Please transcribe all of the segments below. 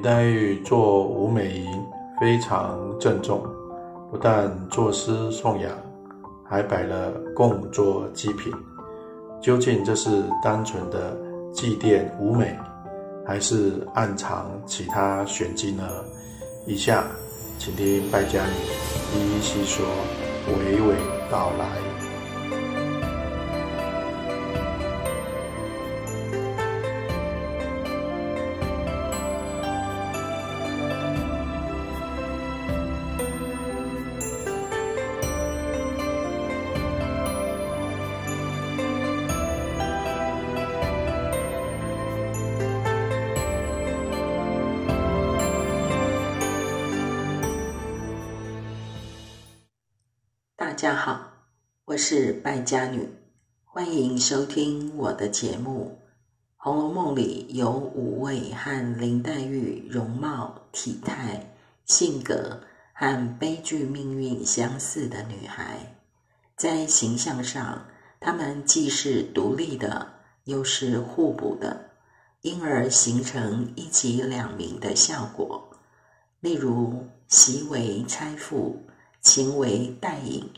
林黛玉做吴美吟非常郑重，不但作诗颂扬，还摆了供桌祭品。究竟这是单纯的祭奠吴美，还是暗藏其他玄机呢？以下请听败家女一一细说，娓娓道来。家好，我是败家女，欢迎收听我的节目。《红楼梦》里有五位和林黛玉容貌、体态、性格和悲剧命运相似的女孩，在形象上，她们既是独立的，又是互补的，因而形成一己两名的效果。例如，袭为钗妇，晴为黛影。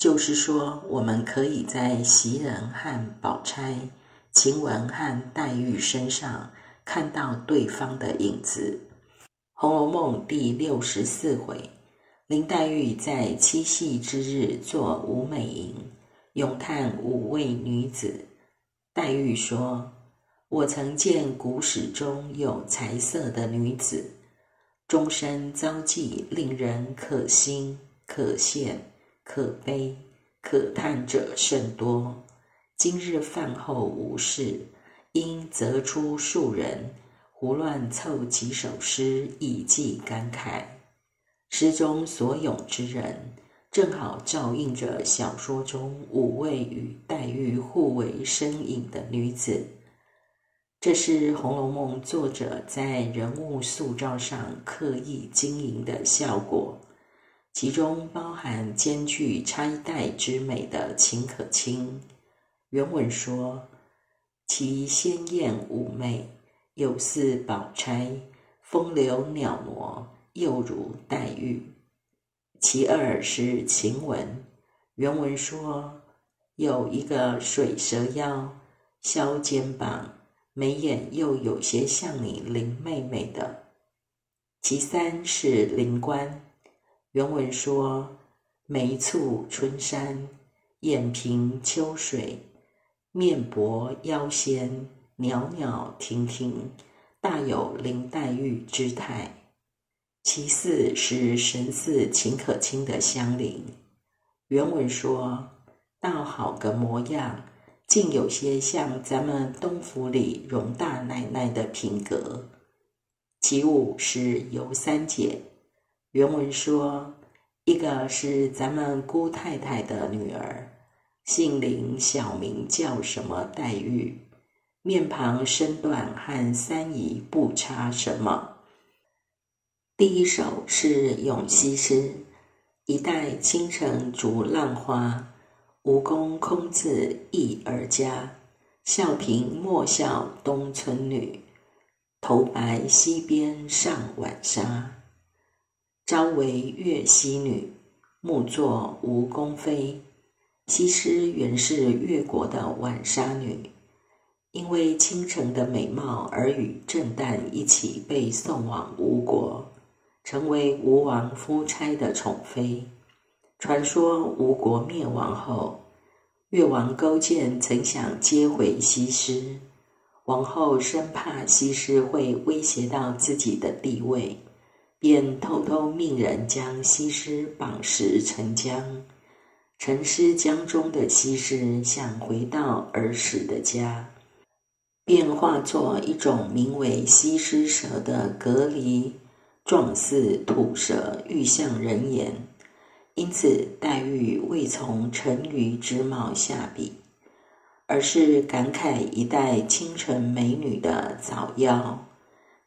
就是说，我们可以在袭人和宝钗、晴雯和黛玉身上看到对方的影子。《红楼梦》第六十四回，林黛玉在七夕之日做吴美吟，咏叹五位女子。黛玉说：“我曾见古史中有才色的女子，终身遭际令人可心可羡。”可悲可叹者甚多。今日饭后无事，应择出数人，胡乱凑几首诗，以寄感慨。诗中所咏之人，正好照应着小说中五位与黛玉互为身影的女子。这是《红楼梦》作者在人物塑造上刻意经营的效果。其中包含兼具钗黛之美的秦可卿。原文说：“其鲜艳妩媚，有似宝钗；风流袅娜，又如黛玉。”其二是晴雯。原文说：“有一个水蛇腰，削肩膀，眉眼又有些像你林妹妹的。”其三是灵官。原文说：“眉蹙春山，眼平秋水，面薄腰纤，袅袅婷婷，大有林黛玉之态。”其四是神似秦可卿的香菱。原文说：“倒好个模样，竟有些像咱们东府里荣大奶奶的品格。”其五是尤三姐。原文说，一个是咱们姑太太的女儿，姓林，小名叫什么黛玉，面庞身段和三姨不差什么。第一首是咏西施，一代倾城逐浪花，吴宫空自忆儿家，笑贫莫笑东村女，头白溪边上晚纱。朝为越溪女，暮作吴宫妃。西施原是越国的晚纱女，因为倾城的美貌而与郑旦一起被送往吴国，成为吴王夫差的宠妃。传说吴国灭亡后，越王勾践曾想接回西施，王后生怕西施会威胁到自己的地位。便偷偷命人将西施绑石沉江，沉尸江中的西施想回到儿时的家，便化作一种名为西施蛇的蛤蜊，状似土蛇，欲向人言，因此黛玉未从沉鱼之貌下笔，而是感慨一代倾城美女的早夭。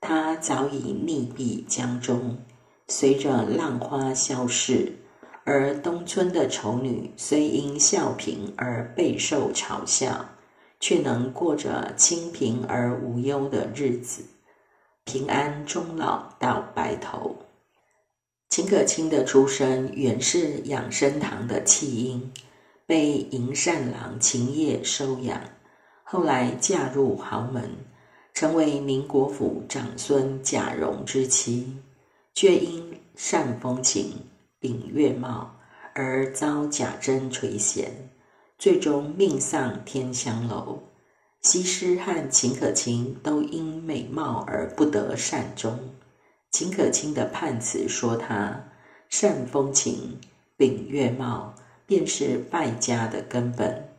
她早已溺毙江中，随着浪花消逝。而东村的丑女虽因笑贫而备受嘲笑，却能过着清贫而无忧的日子。平安终老到白头。秦可卿的出身原是养生堂的弃婴，被银善郎秦业收养，后来嫁入豪门，成为宁国府长孙贾蓉之妻，却因善风情、秉月貌而遭贾珍垂涎，最终命丧天香楼。西施和秦可卿都因美貌而不得善终。秦可卿的判词说：“他善风情，秉月貌，便是败家的根本。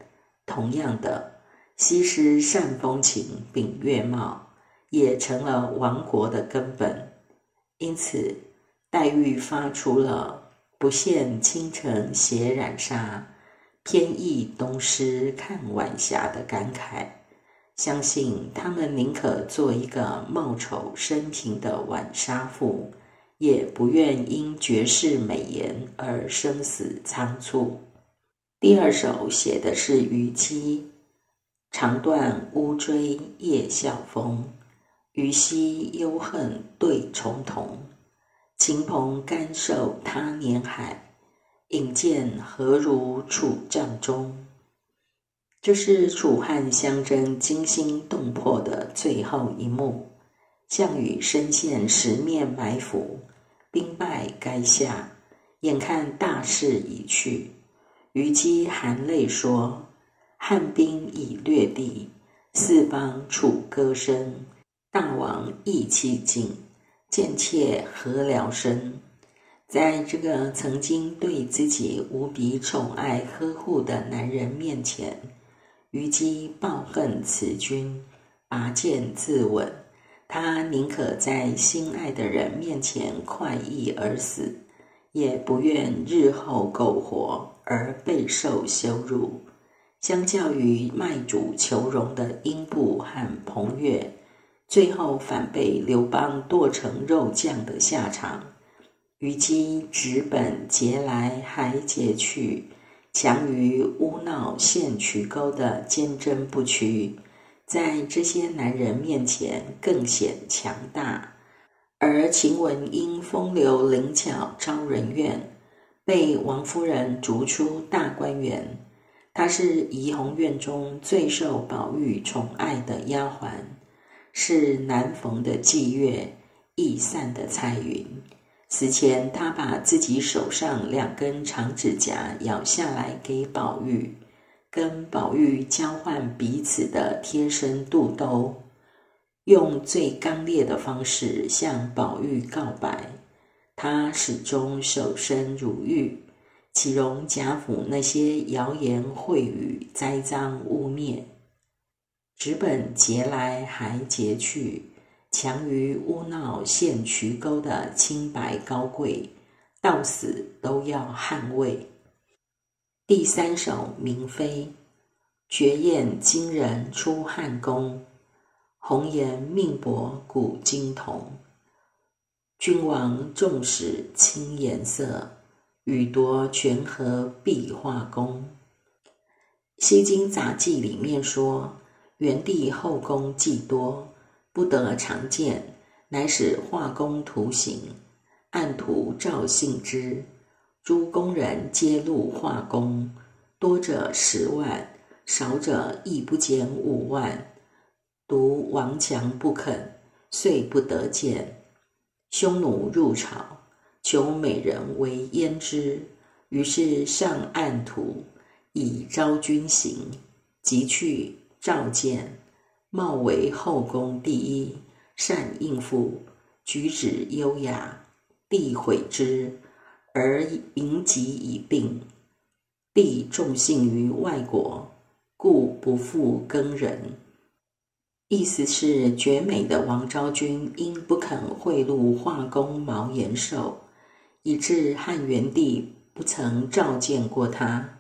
同样的，西施善风情，秉月貌，也成了亡国的根本。因此，黛玉发出了‘不羡倾城血染纱，偏忆东施看晚霞’的感慨。”相信他们宁可做一个貌丑生平的晚纱妇，也不愿因绝世美颜而生死仓促。第二首写的是虞姬：“长断乌骓夜笑风，虞兮忧恨对重瞳。秦鹏甘受他年海，引荐何如楚帐中。”这是楚汉相争惊心动魄的最后一幕，项羽身陷十面埋伏，兵败垓下，眼看大势已去，虞姬含泪说：“汉兵已略地，四方楚歌声。大王意气尽，贱妾何聊生？”在这个曾经对自己无比宠爱呵护的男人面前。虞姬抱恨此君，拔剑自刎。他宁可在心爱的人面前快意而死，也不愿日后苟活而备受羞辱。相较于卖主求荣的英布和彭越，最后反被刘邦剁成肉酱的下场，虞姬直本劫来还劫去。强于乌闹陷渠沟的坚贞不屈，在这些男人面前更显强大。而晴雯因风流灵巧招人怨，被王夫人逐出大观园。她是怡红院中最受宝玉宠爱的丫鬟，是难逢的霁月，易散的彩云。死前，他把自己手上两根长指甲咬下来给宝玉，跟宝玉交换彼此的贴身肚兜，用最刚烈的方式向宝玉告白。他始终守身如玉，岂容贾府那些谣言秽语栽赃污蔑？直本劫来还劫去。强于污闹陷渠沟的清白高贵，到死都要捍卫。第三首《明妃》，绝艳惊人出汉宫，红颜命薄古今同。君王重视青颜色，予夺权和壁画宫。《西京杂记》里面说，元帝后宫既多。不得常见，乃使画工图形，按图照信之。诸工人皆录画工，多者十万，少者亦不减五万。独王强不肯，遂不得见。匈奴入朝，求美人为胭脂，于是上岸图，以昭君行，即去召见。貌为后宫第一，善应付，举止优雅。帝悔之，而名疾已病。帝重信于外国，故不复更人。意思是，绝美的王昭君因不肯贿赂画工毛延寿，以致汉元帝不曾召见过他。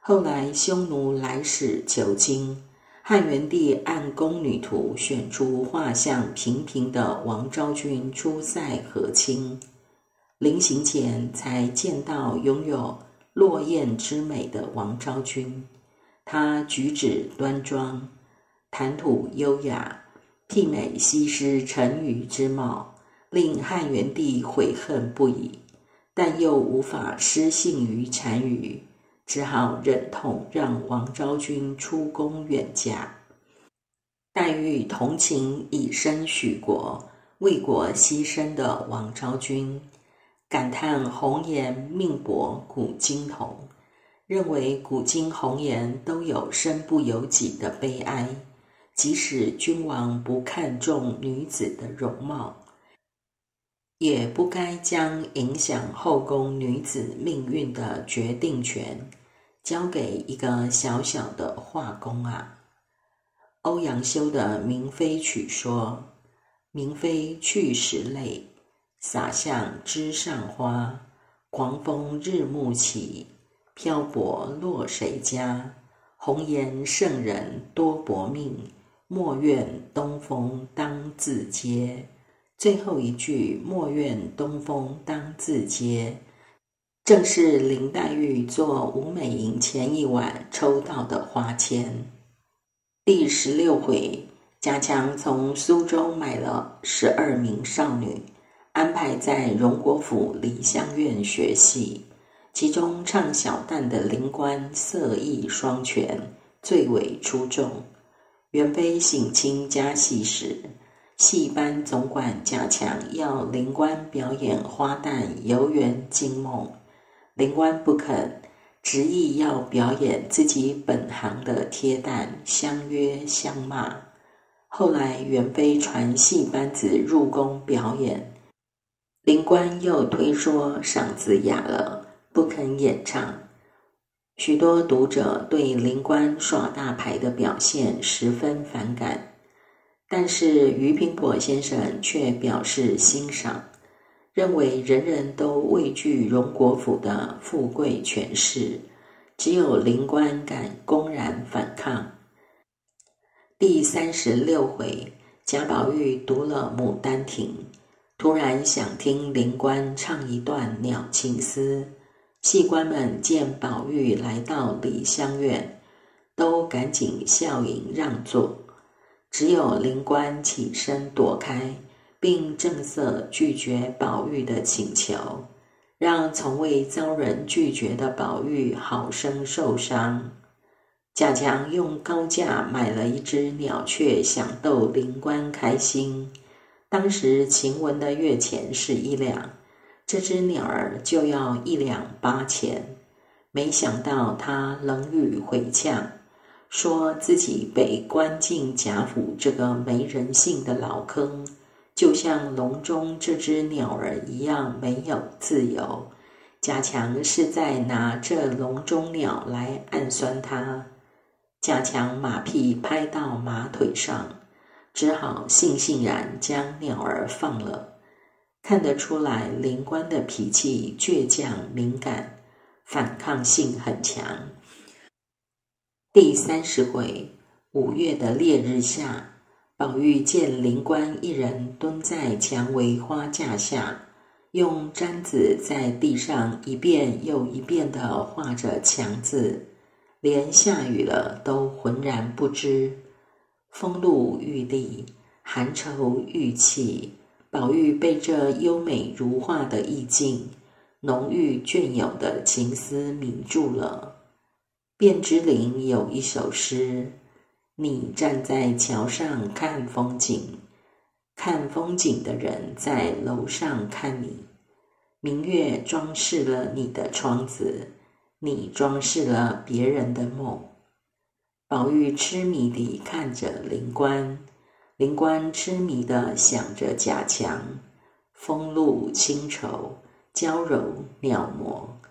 后来匈奴来使求经。汉元帝按宫女图选出画像平平的王昭君出塞和亲，临行前才见到拥有落雁之美的王昭君。她举止端庄，谈吐优雅，媲美西施沉鱼之貌，令汉元帝悔恨不已，但又无法失信于单于，只好忍痛让王昭君出宫远嫁。黛玉同情以身许国、为国牺牲的王昭君，感叹红颜命薄古今同，认为古今红颜都有身不由己的悲哀。即使君王不看重女子的容貌，也不该将影响后宫女子命运的决定权交给一个小小的画工啊！欧阳修的《明妃曲》说：“明妃去时泪，洒向枝上花。狂风日暮起，漂泊落谁家？红颜圣人多薄命。”莫怨东风当自嗟，最后一句“莫怨东风当自嗟”，正是林黛玉做吴美莹前一晚抽到的花签。第十六回，贾强从苏州买了十二名少女，安排在荣国府梨香院学戏，其中唱小旦的灵官色艺双全，最为出众。元妃省亲加戏时，戏班总管贾强要灵官表演花旦游园惊梦，灵官不肯，执意要表演自己本行的贴旦相约相骂。后来元妃传戏班子入宫表演，灵官又推说嗓子哑了，不肯演唱。许多读者对灵官耍大牌的表现十分反感，但是俞平伯先生却表示欣赏，认为人人都畏惧荣国府的富贵权势，只有灵官敢公然反抗。第三十六回，贾宝玉读了《牡丹亭》，突然想听灵官唱一段《鸟情思》。戏官们见宝玉来到梨香院，都赶紧笑迎让座，只有灵官起身躲开，并正色拒绝宝玉的请求，让从未遭人拒绝的宝玉好生受伤。贾强用高价买了一只鸟雀，想逗灵官开心。当时晴雯的月钱是一两。这只鸟儿就要一两八钱，没想到他冷语回呛，说自己被关进贾府这个没人性的老坑，就像笼中这只鸟儿一样没有自由。贾强是在拿这笼中鸟来暗算他。贾强马屁拍到马腿上，只好悻悻然将鸟儿放了。看得出来，灵官的脾气倔强敏感，反抗性很强。第三十回，五月的烈日下，宝玉见灵官一人蹲在蔷薇花架下，用簪子在地上一遍又一遍地画着强字，连下雨了都浑然不知。风露欲立，寒愁欲起。宝玉被这优美如画的意境、浓郁隽永的情思迷住了。卞之琳有一首诗：“你站在桥上看风景，看风景的人在楼上看你。明月装饰了你的窗子，你装饰了别人的梦。”宝玉痴迷地看着灵官。灵官痴迷地想着贾强，风露清愁，娇柔袅娜。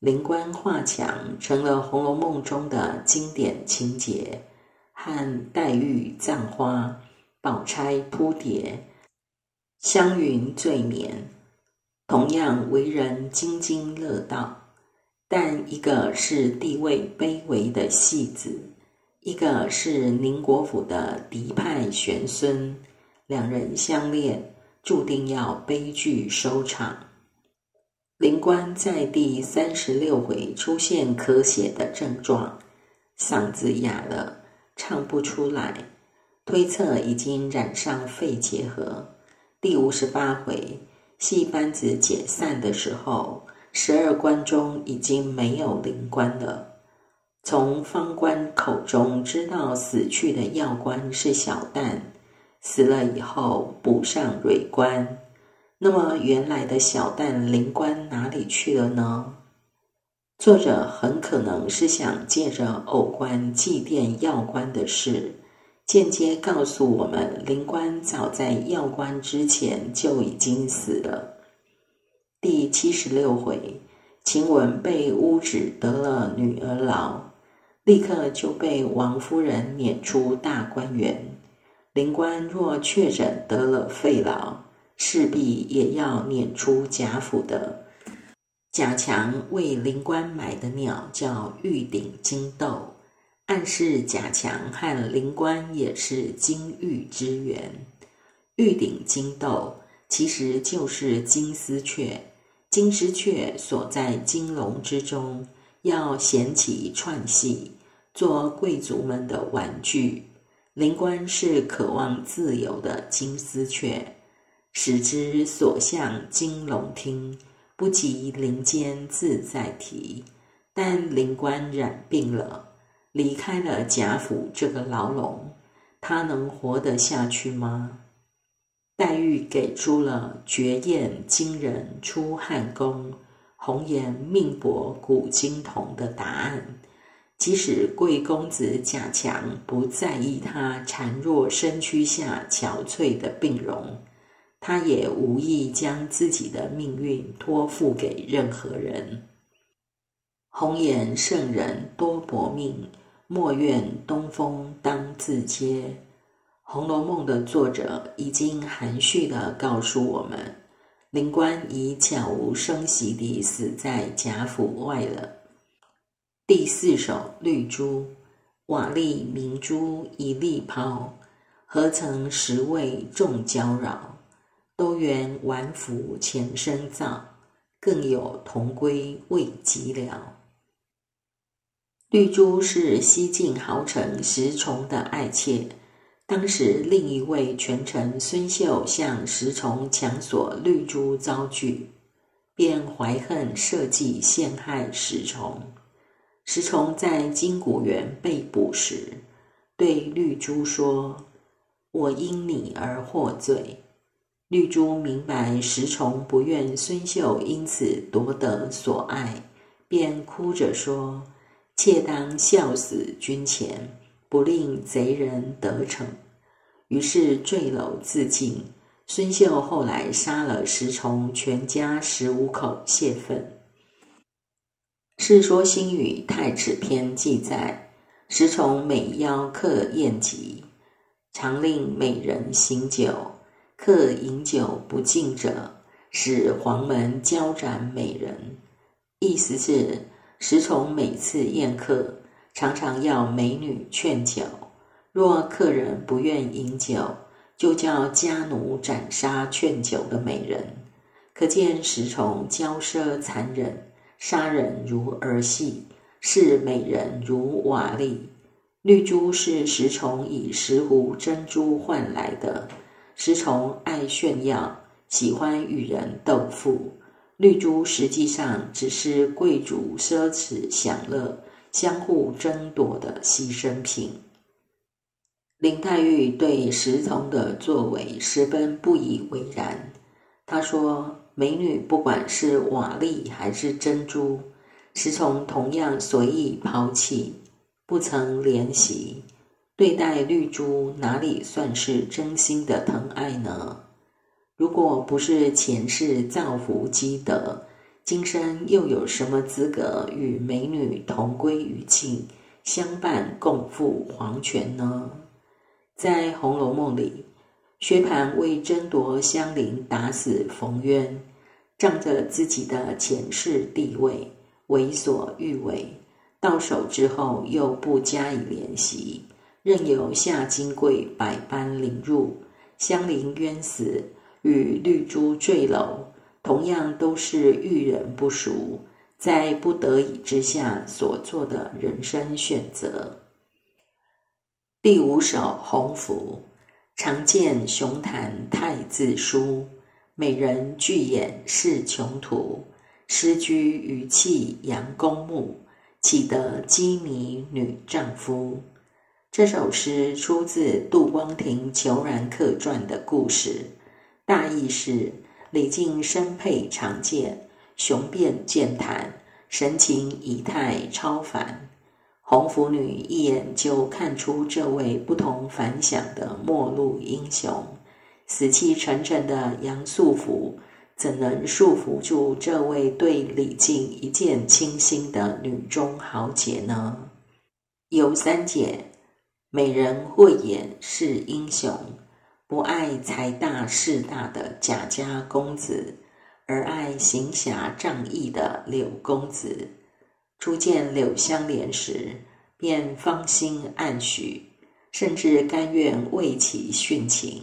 灵官画墙成了《红楼梦》中的经典情节，和黛玉葬花、宝钗扑蝶、湘云醉眠，同样为人津津乐道。但一个是地位卑微的戏子。一个是宁国府的嫡派玄孙，两人相恋，注定要悲剧收场。灵官在第三十六回出现咳血的症状，嗓子哑了，唱不出来。推测已经染上肺结核。第五十八回，戏班子解散的时候，十二关中已经没有灵官了。从方官口中知道死去的药官是小旦，死了以后补上蕊官。那么原来的小旦灵官哪里去了呢？作者很可能是想借着偶官祭奠药官的事，间接告诉我们灵官早在药官之前就已经死了。第七十六回，晴雯被巫指得了女儿痨。立刻就被王夫人撵出大观园。灵官若确诊得了肺痨，势必也要撵出贾府的。贾强为灵官买的鸟叫玉鼎金豆，暗示贾强和灵官也是金玉之缘。玉鼎金豆其实就是金丝雀，金丝雀所在金笼之中。要衔起串戏，做贵族们的玩具。灵官是渴望自由的金丝雀，使之所向金龙听，不及林间自在啼。但灵官染病了，离开了贾府这个牢笼，他能活得下去吗？黛玉给出了绝艳惊人出汉宫。红颜命薄古今同的答案，即使贵公子贾强不在意他孱弱身躯下憔悴的病容，他也无意将自己的命运托付给任何人。红颜圣人多薄命，莫怨东风当自嗟。《红楼梦》的作者已经含蓄地告诉我们。灵官已悄无声息地死在贾府外了。第四首绿珠，瓦砾明珠一粒抛，何曾十味众娇娆？都缘玩福前生造，更有同归未及了。绿珠是西晋豪臣石崇的爱妾。当时，另一位权臣孙秀向石崇强索绿珠遭拒，便怀恨设计陷害石崇。石崇在金谷园被捕时，对绿珠说：“我因你而获罪。”绿珠明白石崇不愿孙秀因此夺得所爱，便哭着说：“妾当笑死君前。”不令贼人得逞，于是坠楼自尽。孙秀后来杀了石崇全家十五口泄愤。《世说新语·太史篇》记载，石崇每邀客宴集，常令美人行酒，客饮酒不尽者，使黄门交斩美人。意思是，石崇每次宴客。常常要美女劝酒，若客人不愿饮酒，就叫家奴斩杀劝酒的美人。可见石崇骄奢残忍，杀人如儿戏，视美人如瓦砾。绿珠是石崇以石斛珍珠换来的。石崇爱炫耀，喜欢与人斗富。绿珠实际上只是贵族奢侈享乐。相互争夺的牺牲品。林黛玉对石崇的作为十分不以为然。她说：“美女不管是瓦砾还是珍珠，石崇同样随意抛弃，不曾怜惜。对待绿珠，哪里算是真心的疼爱呢？如果不是前世造福积德。”今生又有什么资格与美女同归于尽，相伴共赴黄泉呢？在《红楼梦》里，薛蟠为争夺香菱，打死冯渊，仗着自己的前世地位，为所欲为。到手之后又不加以怜惜，任由夏金桂百般凌辱，香菱冤死，与绿珠坠楼。同样都是遇人不淑，在不得已之下所做的人生选择。第五首《鸿福》，常见雄谈太字书，美人巨眼是穷途。失居余气阳公墓，岂得羁迷女丈夫？这首诗出自杜光庭《虬髯客传》的故事，大意是李靖身佩长剑，雄辩健谈，神情仪态超凡。红拂女一眼就看出这位不同凡响的末路英雄，死气沉沉的杨素福。怎能束缚住这位对李靖一见倾心的女中豪杰呢？尤三姐，美人慧眼是英雄，不爱财大势大的贾家公子，而爱行侠仗义的柳公子。初见柳香莲时，便芳心暗许，甚至甘愿为其殉情。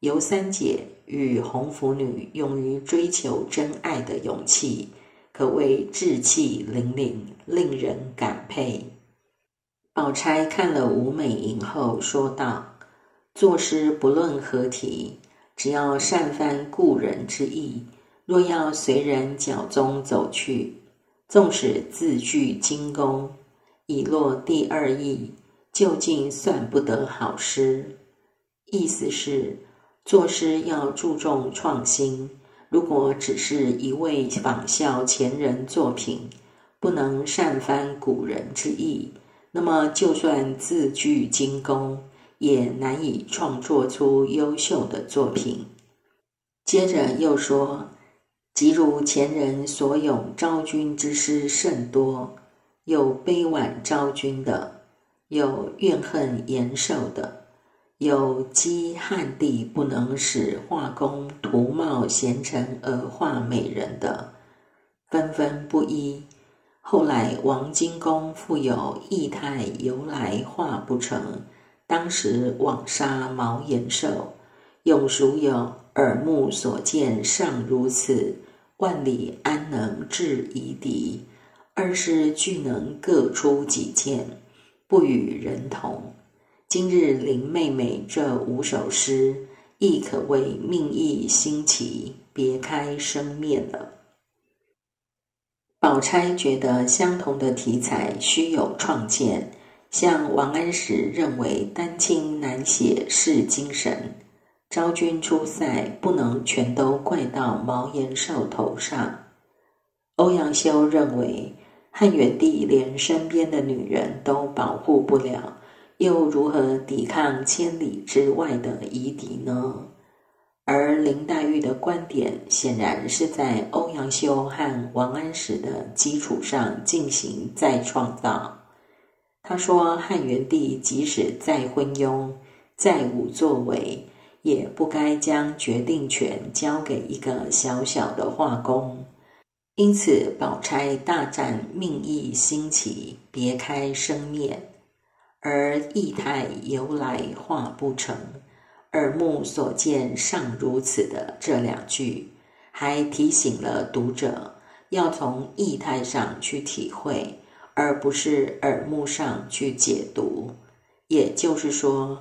尤三姐。与红拂女勇于追求真爱的勇气，可谓志气凛凛，令人感佩。宝钗看了吴美莹后说道：“作诗不论何题，只要善翻故人之意，若要随人脚踪走去，纵使字句精工，已落第二意，究竟算不得好诗。”意思是。作诗要注重创新，如果只是一味仿效前人作品，不能善翻古人之意，那么就算字句精工，也难以创作出优秀的作品。接着又说：“即如前人所咏昭君之诗甚多，有悲婉昭君的，有怨恨延寿的。”有讥汉帝不能使画工图貌贤臣而画美人的，纷纷不一。后来王荆公复有异态由来画不成，当时枉杀毛延寿。永叔有耳目所见尚如此，万里安能制夷狄？二是俱能各出己见，不与人同。今日林妹妹这五首诗，亦可谓命意新奇，别开生面了。宝钗觉得相同的题材须有创建，像王安石认为丹青难写是精神，昭君出塞不能全都怪到毛延寿头上，欧阳修认为汉元帝连身边的女人都保护不了。又如何抵抗千里之外的夷狄呢？而林黛玉的观点显然是在欧阳修和王安石的基础上进行再创造。他说：“汉元帝即使再昏庸、再无作为，也不该将决定权交给一个小小的画工。”因此，宝钗大战命意新奇，别开生面。而异态由来画不成，耳目所见尚如此的这两句，还提醒了读者要从意态上去体会，而不是耳目上去解读。也就是说，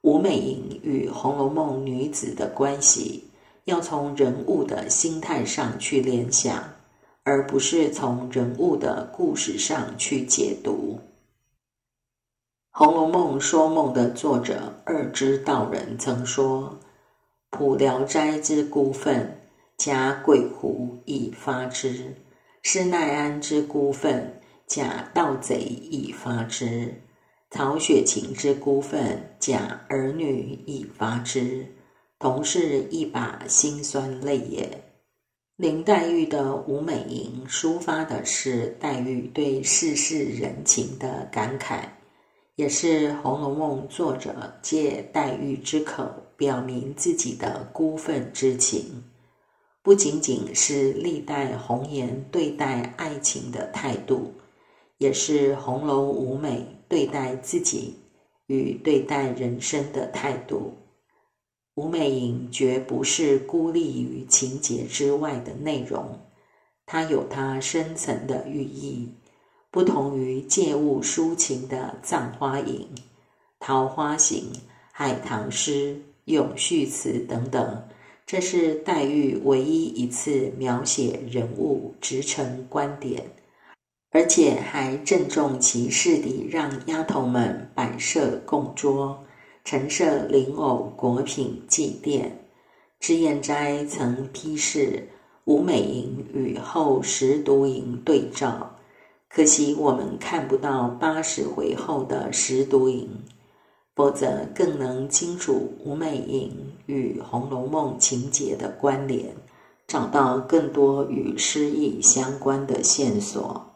吴美莹与《红楼梦》女子的关系，要从人物的心态上去联想，而不是从人物的故事上去解读。《红楼梦》说梦的作者二之道人曾说：“普聊斋之孤愤，假鬼狐以发之；施耐庵之孤愤，假盗贼以发之；曹雪芹之孤愤，假儿女以发之。同是一把辛酸泪也。”林黛玉的吴美吟抒发的是黛玉对世事人情的感慨。也是《红楼梦》作者借黛玉之口表明自己的孤愤之情，不仅仅是历代红颜对待爱情的态度，也是红楼五美对待自己与对待人生的态度。吴美莹绝不是孤立于情节之外的内容，它有它深层的寓意。不同于借物抒情的《葬花吟》，桃花行》《海棠诗》《咏絮词》等等。这是黛玉唯一一次描写人物直陈观点，而且还郑重其事地让丫头们摆设供桌，陈设灵藕果品祭奠。脂砚斋曾批示吴美莹与后十毒营对照，可惜我们看不到八十回后的十毒营。否则，更能清楚吴美莹与《红楼梦》情节的关联，找到更多与诗意相关的线索。